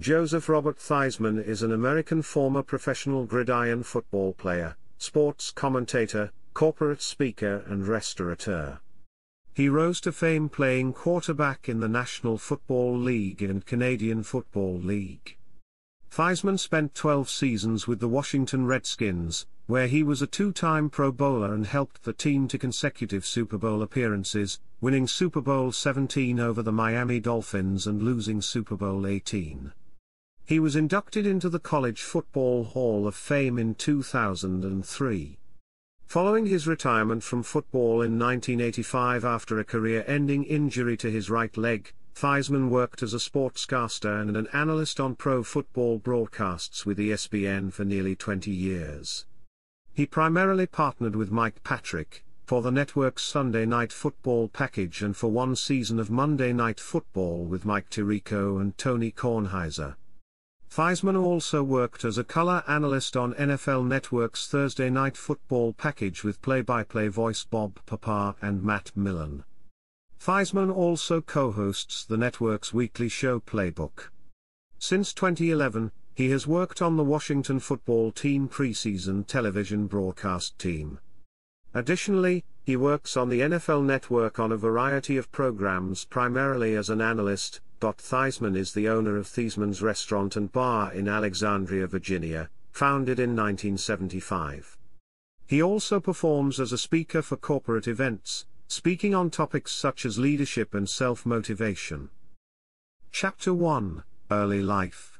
Joseph Robert Theismann is an American former professional gridiron football player, sports commentator, corporate speaker and restaurateur. He rose to fame playing quarterback in the National Football League and Canadian Football League. Theismann spent 12 seasons with the Washington Redskins, where he was a two-time Pro Bowler and helped the team to consecutive Super Bowl appearances, winning Super Bowl 17 over the Miami Dolphins and losing Super Bowl 18. He was inducted into the College Football Hall of Fame in 2003. Following his retirement from football in 1985 after a career-ending injury to his right leg, Theismann worked as a sportscaster and an analyst on pro football broadcasts with ESPN for nearly 20 years. He primarily partnered with Mike Patrick, for the network's Sunday Night Football package and for one season of Monday Night Football with Mike Tirico and Tony Kornheiser. Theismann also worked as a color analyst on NFL Network's Thursday Night Football package with play-by-play voice Bob Papa and Matt Millen. Theismann also co-hosts the network's weekly show Playbook. Since 2011, he has worked on the Washington football team preseason television broadcast team. Additionally, he works on the NFL network on a variety of programs primarily as an analyst. Theismann is the owner of Theismann's Restaurant and Bar in Alexandria, Virginia, founded in 1975. He also performs as a speaker for corporate events, speaking on topics such as leadership and self-motivation. Chapter 1 Early Life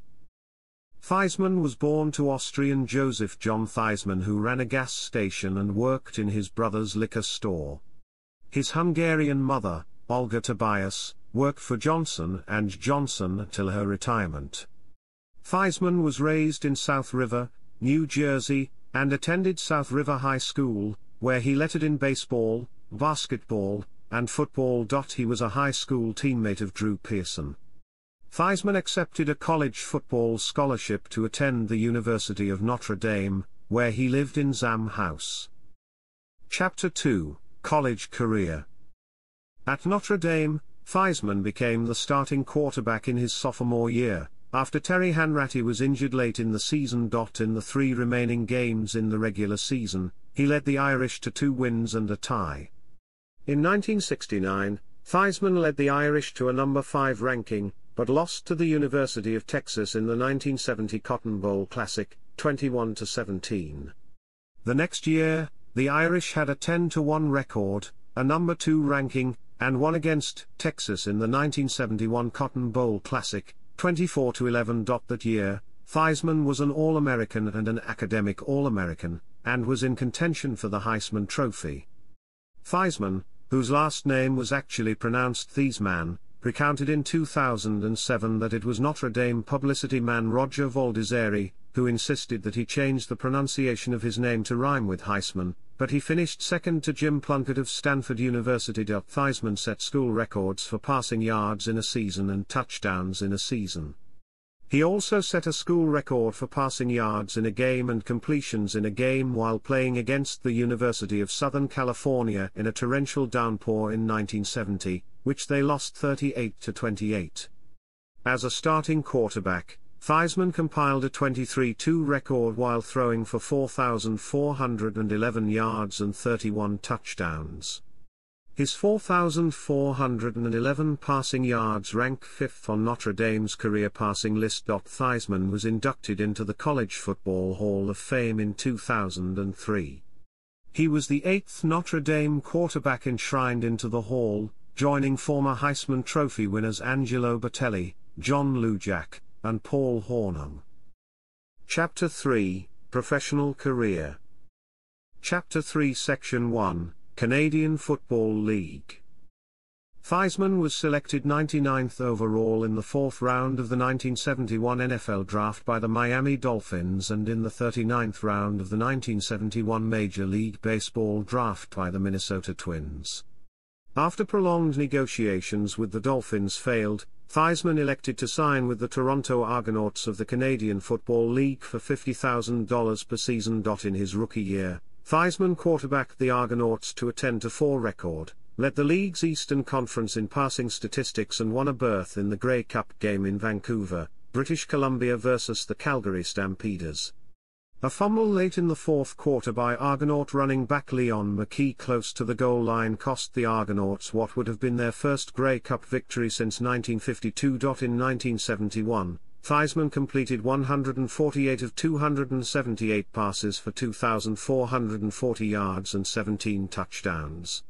Theismann was born to Austrian Joseph John Theismann who ran a gas station and worked in his brother's liquor store. His Hungarian mother, Olga Tobias, worked for Johnson and Johnson till her retirement. Theismann was raised in South River, New Jersey, and attended South River High School, where he lettered in baseball, basketball, and football. He was a high school teammate of Drew Pearson. Theismann accepted a college football scholarship to attend the University of Notre Dame, where he lived in Zahm House. Chapter 2 College Career At Notre Dame, Theismann became the starting quarterback in his sophomore year, after Terry Hanratty was injured late in the season. In the three remaining games in the regular season, he led the Irish to two wins and a tie. In 1969, Theismann led the Irish to a number 5 ranking, but lost to the University of Texas in the 1970 Cotton Bowl Classic, 21 17. The next year, the Irish had a 10-1 record, a number 2 ranking, and won against Texas in the 1971 Cotton Bowl Classic, 24 11. That year, Theismann was an All-American and an academic All-American, and was in contention for the Heisman Trophy. Theismann, whose last name was actually pronounced Thiesman, recounted in 2007 that it was Notre Dame publicity man Roger Valdiserri, who insisted that he change the pronunciation of his name to rhyme with Heisman, but he finished second to Jim Plunkett of Stanford University. Theismann set school records for passing yards in a season and touchdowns in a season. He also set a school record for passing yards in a game and completions in a game while playing against the University of Southern California in a torrential downpour in 1970, which they lost 38 to 28. As a starting quarterback, Theismann compiled a 23-2 record while throwing for 4,411 yards and 31 touchdowns. His 4,411 passing yards rank fifth on Notre Dame's career passing list. Theismann was inducted into the College Football Hall of Fame in 2003. He was the eighth Notre Dame quarterback enshrined into the hall, joining former Heisman Trophy winners Angelo Bertelli, John Lujack, and Paul Hornung. Chapter 3 Professional Career Chapter 3 Section 1 Canadian Football League. Theismann was selected 99th overall in the fourth round of the 1971 NFL Draft by the Miami Dolphins and in the 39th round of the 1971 Major League Baseball Draft by the Minnesota Twins. After prolonged negotiations with the Dolphins failed, Theismann elected to sign with the Toronto Argonauts of the Canadian Football League for $50,000 per season. In his rookie year, Theismann quarterbacked the Argonauts to a 10-4 record, led the league's Eastern Conference in passing statistics and won a berth in the Grey Cup game in Vancouver, British Columbia versus the Calgary Stampeders. A fumble late in the fourth quarter by Argonaut running back Leon McQuay close to the goal line cost the Argonauts what would have been their first Grey Cup victory since 1952. In 1971, Theismann completed 148 of 278 passes for 2,440 yards and 17 touchdowns.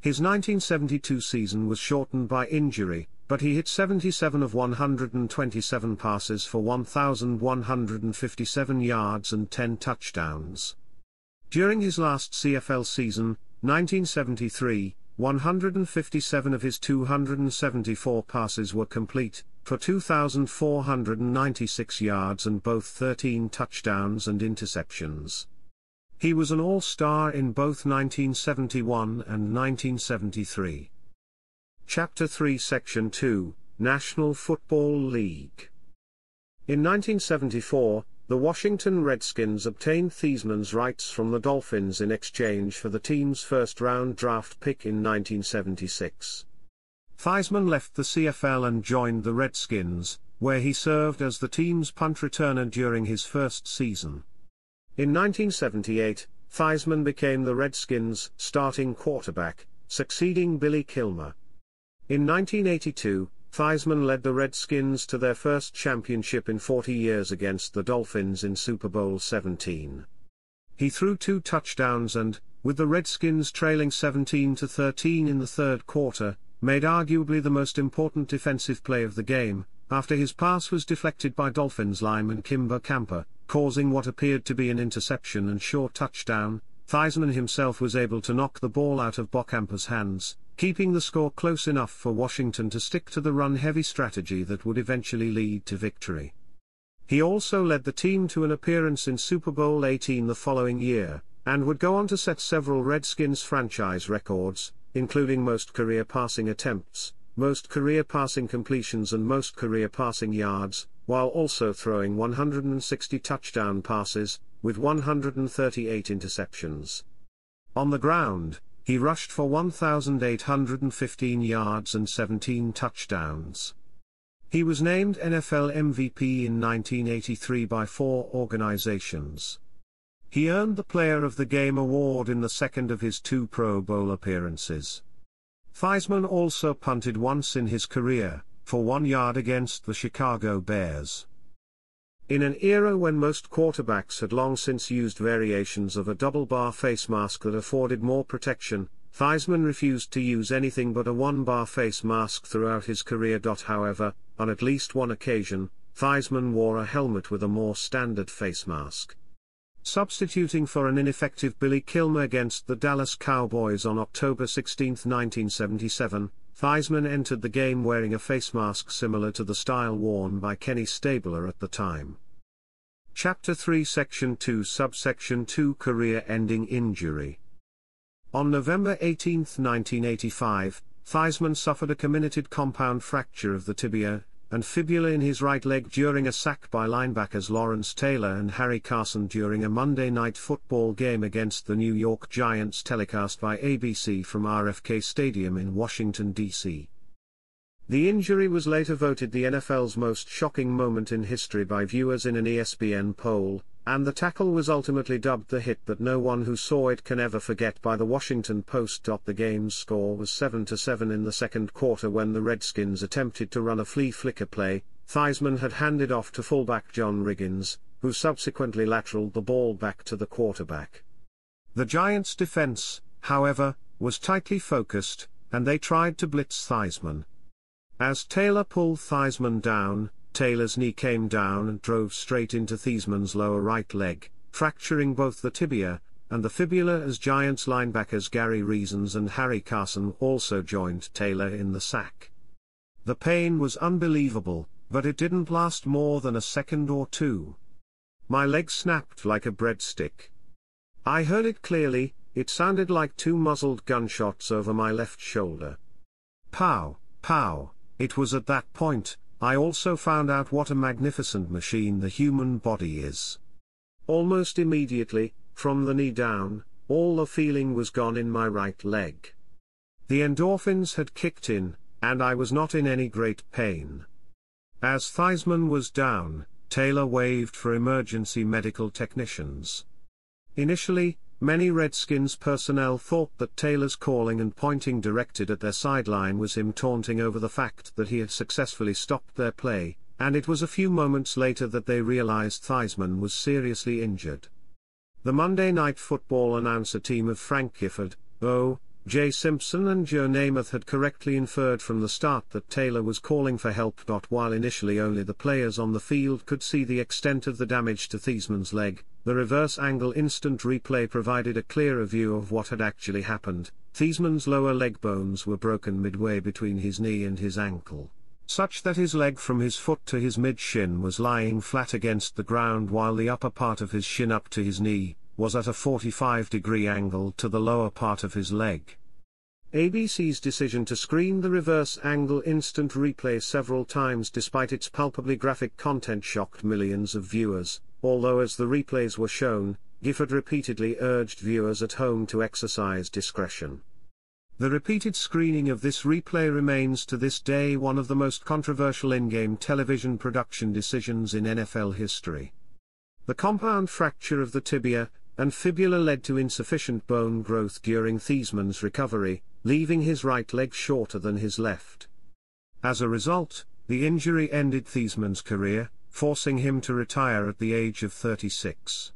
His 1972 season was shortened by injury, but he hit 77 of 127 passes for 1,157 yards and 10 touchdowns. During his last CFL season, 1973, 157 of his 274 passes were complete, for 2,496 yards and both 13 touchdowns and interceptions. He was an All-Star in both 1971 and 1973. Chapter 3 Section 2, National Football League In 1974, the Washington Redskins obtained Theismann's rights from the Dolphins in exchange for the team's first-round draft pick in 1976. Theismann left the CFL and joined the Redskins, where he served as the team's punt returner during his first season. In 1978, Theismann became the Redskins' starting quarterback, succeeding Billy Kilmer. In 1982, Theismann led the Redskins to their first championship in 40 years against the Dolphins in Super Bowl 17. He threw two touchdowns and, with the Redskins trailing 17 to 13 in the third quarter, made arguably the most important defensive play of the game, after his pass was deflected by Dolphins lineman Kim Bokamper, causing what appeared to be an interception and short touchdown. Theismann himself was able to knock the ball out of Bokamper's hands, keeping the score close enough for Washington to stick to the run-heavy strategy that would eventually lead to victory. He also led the team to an appearance in Super Bowl 18 the following year, and would go on to set several Redskins franchise records, including most career passing attempts, most career passing completions and most career passing yards, while also throwing 160 touchdown passes, with 138 interceptions. On the ground, he rushed for 1,815 yards and 17 touchdowns. He was named NFL MVP in 1983 by four organizations. He earned the Player of the Game award in the second of his two Pro Bowl appearances. Theismann also punted once in his career, for one yard against the Chicago Bears. In an era when most quarterbacks had long since used variations of a double-bar face mask that afforded more protection, Theismann refused to use anything but a one-bar face mask throughout his career. However, on at least one occasion, Theismann wore a helmet with a more standard face mask. Substituting for an ineffective Billy Kilmer against the Dallas Cowboys on October 16, 1977, Theismann entered the game wearing a face mask similar to the style worn by Kenny Stabler at the time. Chapter 3 Section 2 Subsection 2 Career-ending injury On November 18, 1985, Theismann suffered a comminuted compound fracture of the tibia and fibula in his right leg during a sack by linebackers Lawrence Taylor and Harry Carson during a Monday night football game against the New York Giants telecast by ABC from RFK Stadium in Washington, D.C. The injury was later voted the NFL's most shocking moment in history by viewers in an ESPN poll, and the tackle was ultimately dubbed the hit that no one who saw it can ever forget by the Washington Post. The game's score was 7-7 in the second quarter when the Redskins attempted to run a flea flicker play, Theismann had handed off to fullback John Riggins, who subsequently lateraled the ball back to the quarterback. The Giants' defense, however, was tightly focused, and they tried to blitz Theismann, as Taylor pulled Theismann down, Taylor's knee came down and drove straight into Theismann's lower right leg, fracturing both the tibia and the fibula as Giants linebackers Gary Reasons and Harry Carson also joined Taylor in the sack. The pain was unbelievable, but it didn't last more than a second or two. My leg snapped like a breadstick. I heard it clearly, it sounded like two muzzled gunshots over my left shoulder. Pow, pow. It was at that point, I also found out what a magnificent machine the human body is. Almost immediately, from the knee down, all the feeling was gone in my right leg. The endorphins had kicked in, and I was not in any great pain. As Theismann was down, Taylor waved for emergency medical technicians. Initially, many Redskins personnel thought that Taylor's calling and pointing directed at their sideline was him taunting over the fact that he had successfully stopped their play, and it was a few moments later that they realized Theismann was seriously injured. The Monday Night Football announcer team of Frank Gifford, O. J. Simpson and Joe Namath had correctly inferred from the start that Taylor was calling for help. While initially only the players on the field could see the extent of the damage to Theismann's leg, the reverse angle instant replay provided a clearer view of what had actually happened. Theismann's lower leg bones were broken midway between his knee and his ankle such that his leg from his foot to his mid-shin was lying flat against the ground while the upper part of his shin up to his knee, was at a 45 degree angle to the lower part of his leg. ABC's decision to screen the reverse angle instant replay several times despite its palpably graphic content shocked millions of viewers, although as the replays were shown, Gifford repeatedly urged viewers at home to exercise discretion. The repeated screening of this replay remains to this day one of the most controversial in-game television production decisions in NFL history. The compound fracture of the tibia and fibula led to insufficient bone growth during Theismann's recovery, leaving his right leg shorter than his left. As a result, the injury ended Theismann's career, forcing him to retire at the age of 36.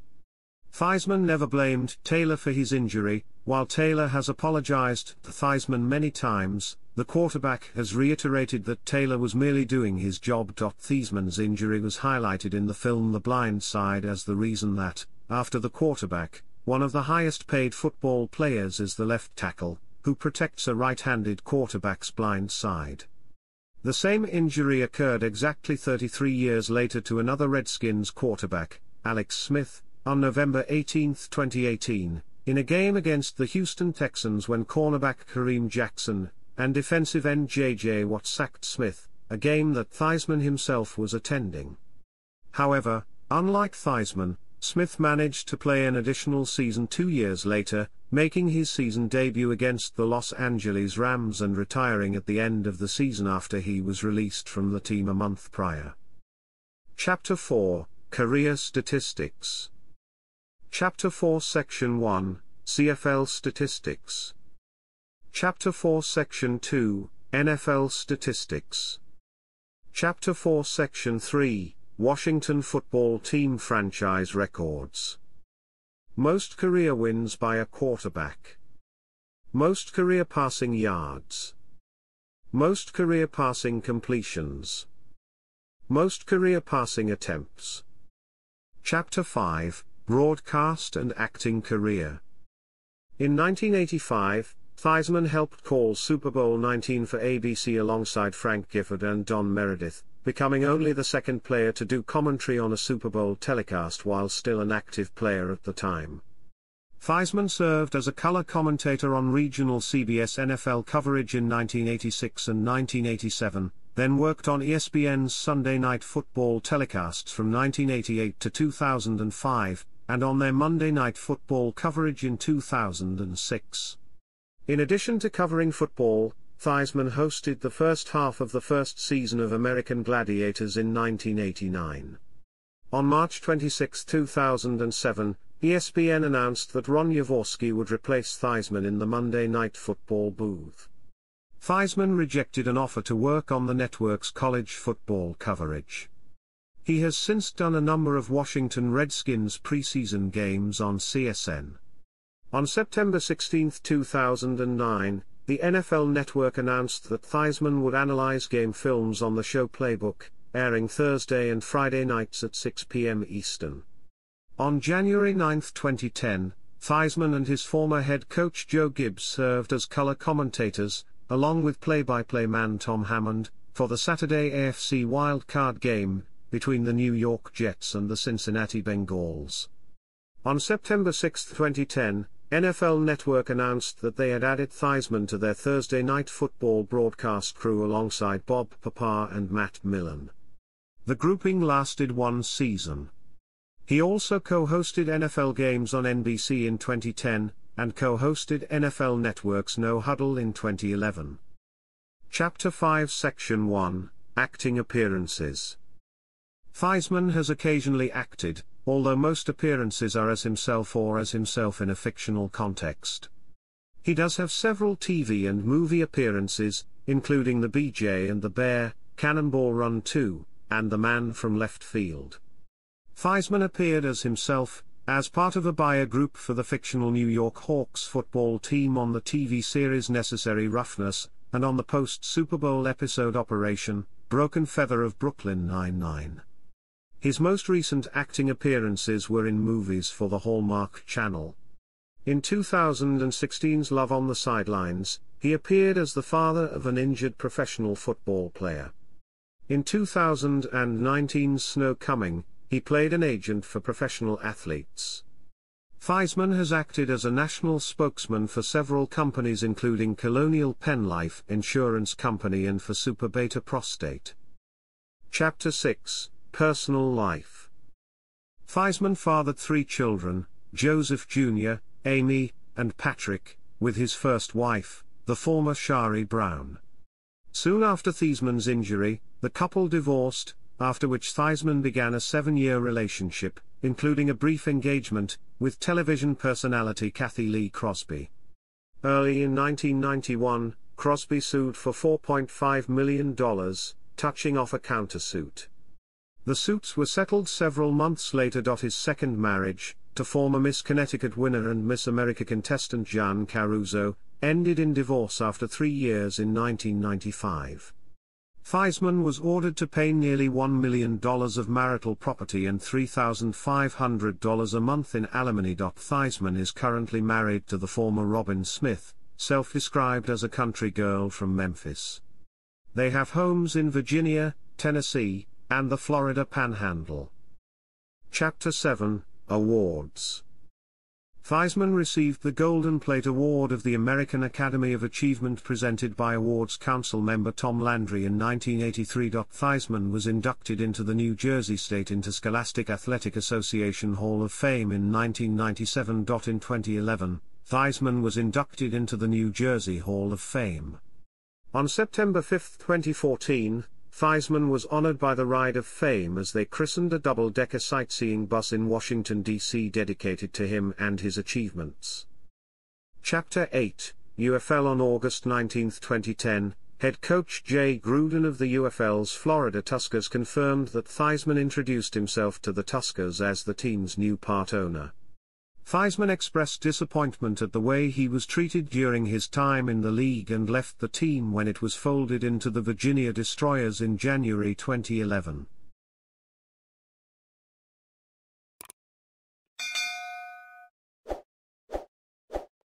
Theismann never blamed Taylor for his injury, while Taylor has apologized to Theismann many times, the quarterback has reiterated that Taylor was merely doing his job. Theismann's injury was highlighted in the film The Blind Side as the reason that, after the quarterback, one of the highest paid football players is the left tackle, who protects a right-handed quarterback's blind side. The same injury occurred exactly 33 years later to another Redskins quarterback, Alex Smith, on November 18, 2018, in a game against the Houston Texans when cornerback Kareem Jackson and defensive end J.J. Watt sacked Smith, a game that Theismann himself was attending. However, unlike Theismann, Smith managed to play an additional season two years later, making his season debut against the Los Angeles Rams and retiring at the end of the season after he was released from the team a month prior. Chapter 4 Career Statistics. Chapter 4 Section 1 CFL Statistics. Chapter 4 Section 2 NFL Statistics. Chapter 4 Section 3 Washington Football Team Franchise Records Most career wins by a quarterback. Most career passing yards. Most career passing completions. Most career passing attempts. Chapter 5 broadcast and acting career. In 1985, Theismann helped call Super Bowl 19 for ABC alongside Frank Gifford and Don Meredith, becoming only the second player to do commentary on a Super Bowl telecast while still an active player at the time. Theismann served as a color commentator on regional CBS NFL coverage in 1986 and 1987, then worked on ESPN's Sunday Night Football telecasts from 1988 to 2005, and on their Monday Night Football coverage in 2006. In addition to covering football, Theismann hosted the first half of the first season of American Gladiators in 1989. On March 26, 2007, ESPN announced that Ron Jaworski would replace Theismann in the Monday Night Football booth. Theismann rejected an offer to work on the network's college football coverage. He has since done a number of Washington Redskins preseason games on CSN. On September 16, 2009, the NFL Network announced that Theismann would analyze game films on the show Playbook, airing Thursday and Friday nights at 6 p.m. Eastern. On January 9, 2010, Theismann and his former head coach Joe Gibbs served as color commentators, along with play-by-play man Tom Hammond, for the Saturday AFC wildcard game, between the New York Jets and the Cincinnati Bengals. On September 6, 2010, NFL Network announced that they had added Theismann to their Thursday night football broadcast crew alongside Bob Papa and Matt Millen. The grouping lasted one season. He also co-hosted NFL games on NBC in 2010, and co-hosted NFL Network's No Huddle in 2011. Chapter 5 Section 1 Acting appearances. Theismann has occasionally acted, although most appearances are as himself or as himself in a fictional context. He does have several TV and movie appearances, including The BJ and the Bear, Cannonball Run 2, and The Man from Left Field. Theismann appeared as himself, as part of a buyer group for the fictional New York Hawks football team on the TV series Necessary Roughness, and on the post-Super Bowl episode Operation, Broken Feather of Brooklyn Nine-Nine. His most recent acting appearances were in movies for the Hallmark Channel. In 2016's Love on the Sidelines, he appeared as the father of an injured professional football player. In 2019's Snow Coming, he played an agent for professional athletes. Theismann has acted as a national spokesman for several companies including Colonial Penn Life Insurance Company and for Super Beta Prostate. Chapter 6 Personal Life Theismann fathered three children, Joseph Jr., Amy, and Patrick, with his first wife, the former Shari Brown. Soon after Theismann's injury, the couple divorced, after which Theismann began a seven-year relationship, including a brief engagement, with television personality Cathy Lee Crosby. Early in 1991, Crosby sued for $4.5 million, touching off a countersuit. The suits were settled several months later. His second marriage, to former Miss Connecticut winner and Miss America contestant Jan Caruso, ended in divorce after three years in 1995. Theismann was ordered to pay nearly $1 million of marital property and $3,500 a month in alimony. Theismann is currently married to the former Robin Smith, self-described as a country girl from Memphis. They have homes in Virginia, Tennessee, and the Florida Panhandle. Chapter 7 Awards Theismann received the Golden Plate Award of the American Academy of Achievement presented by Awards Council member Tom Landry in 1983. Theismann was inducted into the New Jersey State Interscholastic Athletic Association Hall of Fame in 1997. In 2011, Theismann was inducted into the New Jersey Hall of Fame. On September 5, 2014, Theismann was honored by the Ride of Fame as they christened a double-decker sightseeing bus in Washington, D.C. dedicated to him and his achievements. Chapter 8, UFL On August 19, 2010, head coach Jay Gruden of the UFL's Florida Tuskers confirmed that Theismann introduced himself to the Tuskers as the team's new part owner. Theismann expressed disappointment at the way he was treated during his time in the league and left the team when it was folded into the Virginia Destroyers in January 2011.